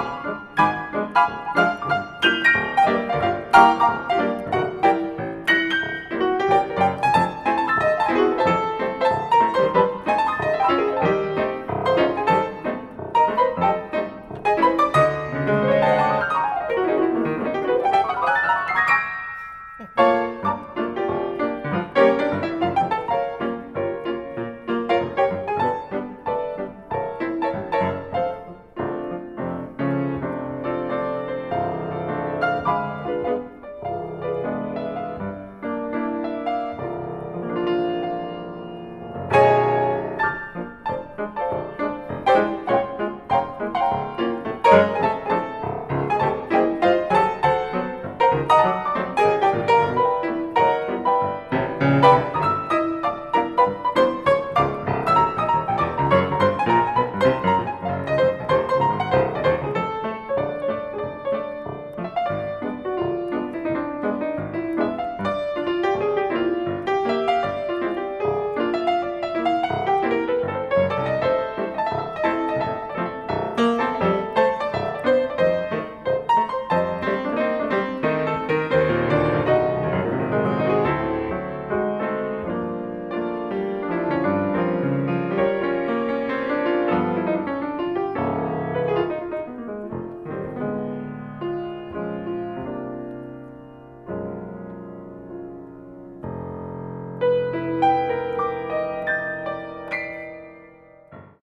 you.